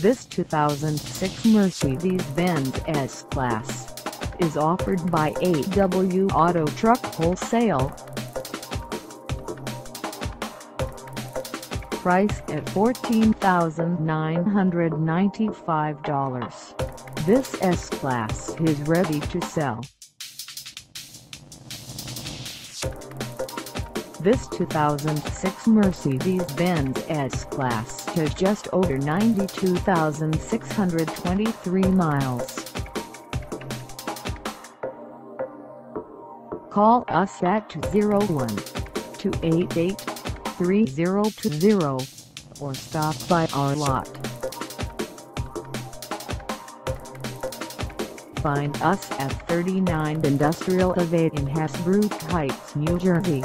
This 2006 Mercedes-Benz S-Class is offered by AW Auto Truck Wholesale. Priced at $14,995. This S-Class is ready to sell. This 2006 Mercedes-Benz S-Class has just over 92,623 miles. Call us at 201-288-3020 or stop by our lot. Find us at 39 Industrial Ave in Hasbrouck Heights, New Jersey